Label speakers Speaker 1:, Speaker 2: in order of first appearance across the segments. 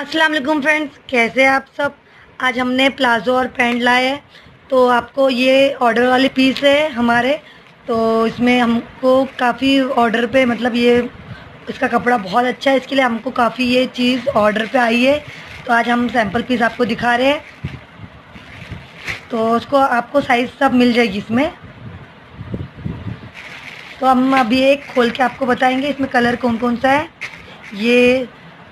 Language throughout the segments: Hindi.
Speaker 1: अस्सलाम वालेकुम फ्रेंड्स, कैसे हैं आप सब? आज हमने प्लाज़ो और पैंट लाए हैं। तो आपको ये ऑर्डर वाले पीस है हमारे। तो इसमें हमको काफ़ी ऑर्डर पे मतलब ये, इसका कपड़ा बहुत अच्छा है। इसके लिए हमको काफ़ी ये चीज़ ऑर्डर पे आई है। तो आज हम सैंपल पीस आपको दिखा रहे हैं। तो उसको आपको साइज़ सब मिल जाएगी इसमें। तो हम अभी एक खोल के आपको बताएँगे इसमें कलर कौन कौन सा है। ये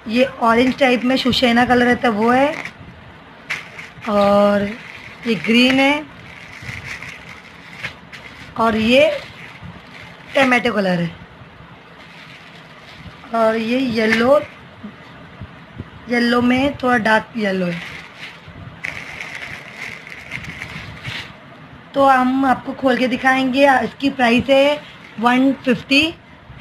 Speaker 1: ये ऑरेंज टाइप में सुशैना कलर रहता है वो है। और ये ग्रीन है। और ये टमाटो कलर है। और ये येलो येलो में थोड़ा डार्क येलो है। तो हम आपको खोल के दिखाएँगे। इसकी प्राइस है वन फिफ्टी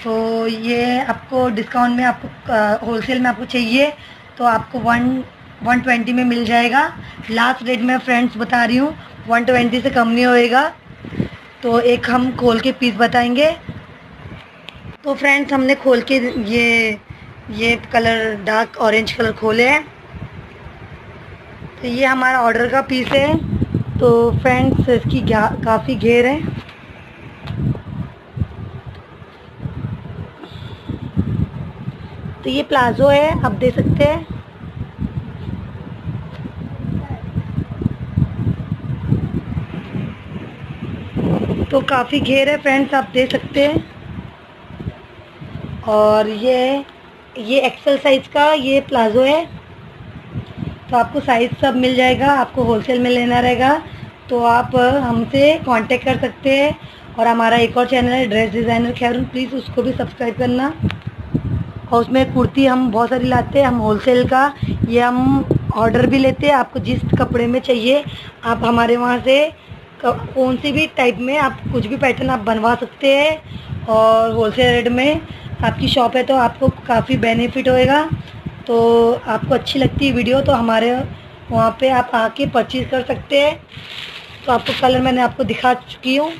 Speaker 1: तो ये आपको डिस्काउंट में आपको होलसेल में आपको चाहिए तो आपको वन वन ट्वेंटी में मिल जाएगा। लास्ट रेट में फ्रेंड्स बता रही हूँ वन ट्वेंटी से कम नहीं होएगा। तो एक हम खोल के पीस बताएँगे। तो फ्रेंड्स हमने खोल के ये ये कलर डार्क ऑरेंज कलर खोले हैं। तो ये हमारा ऑर्डर का पीस है। तो फ्रेंड्स इसकी काफ़ी घेर है। तो ये प्लाजो है, आप दे सकते हैं। तो काफ़ी घेर है फ्रेंड्स, आप दे सकते हैं। और ये ये एक्सल साइज़ का ये प्लाजो है। तो आपको साइज़ सब मिल जाएगा, आपको होलसेल में लेना रहेगा। तो आप, हमसे कांटेक्ट कर सकते हैं। और हमारा एक और चैनल है, ड्रेस डिज़ाइनर खैर प्लीज़ उसको भी सब्सक्राइब करना। और उसमें कुर्ती हम बहुत सारी लाते हैं, हम होलसेल का, ये हम ऑर्डर भी लेते हैं, आपको जिस कपड़े में चाहिए, आप हमारे वहाँ से कौन सी भी टाइप में आप कुछ भी पैटर्न आप बनवा सकते हैं और होलसेल रेट में आपकी शॉप है तो आपको काफ़ी बेनिफिट होएगा। तो आपको अच्छी लगती है वीडियो तो हमारे वहाँ पे आप आके परचेज़ कर सकते हैं। तो आपको कलर मैंने आपको दिखा चुकी हूँ।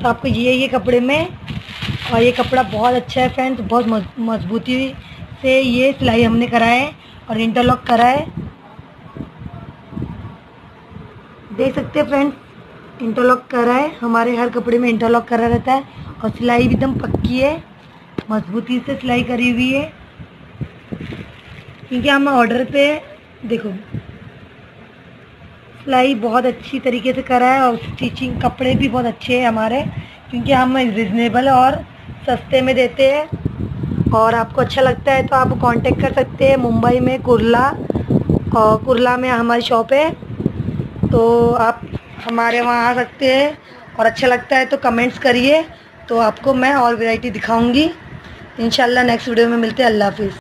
Speaker 1: तो आपको ये ये कपड़े में और ये कपड़ा बहुत अच्छा है फ्रेंड्स, बहुत मजबूती से ये सिलाई हमने करा है और इंटरलॉक करा है। देख सकते हैं फ्रेंड्स इंटरलॉक करा है। हमारे हर कपड़े में इंटरलॉक करा रहता है और सिलाई भी एकदम पक्की है। मजबूती से सिलाई करी हुई है। क्योंकि हम ऑर्डर पे देखो। सिलाई बहुत अच्छी तरीके से करा है और स्टिचिंग कपड़े भी बहुत अच्छे हैं हमारे, क्योंकि हम रिजनेबल और सस्ते में देते हैं। और आपको अच्छा लगता है तो आप कांटेक्ट कर सकते हैं मुंबई में कुरला। और कुरला में हमारी शॉप है। तो आप हमारे वहाँ आ सकते हैं। और अच्छा लगता है तो कमेंट्स करिए। तो आपको मैं और वैरायटी दिखाऊँगी। इंशाल्लाह नेक्स्ट वीडियो में मिलते हैं। अल्लाह हाफिज़।